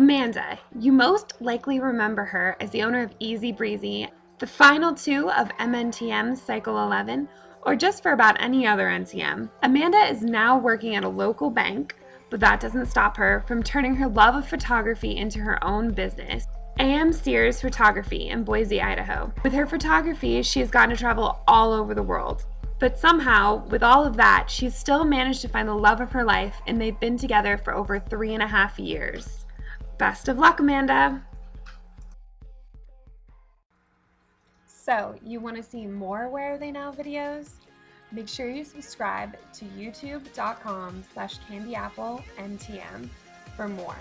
Amanda, you most likely remember her as the owner of Easy Breezy, the final two of MNTM's Cycle 11, or just for about any other NTM. Amanda is now working at a local bank, but that doesn't stop her from turning her love of photography into her own business. AM Sears Photography in Boise, Idaho. With her photography, she has gotten to travel all over the world. But somehow, with all of that, she's still managed to find the love of her life, and they've been together for over three and a half years. Best of luck, Amanda! So, you want to see more Where Are They Now videos? Make sure you subscribe to youtube.com slash candyapple ntm for more.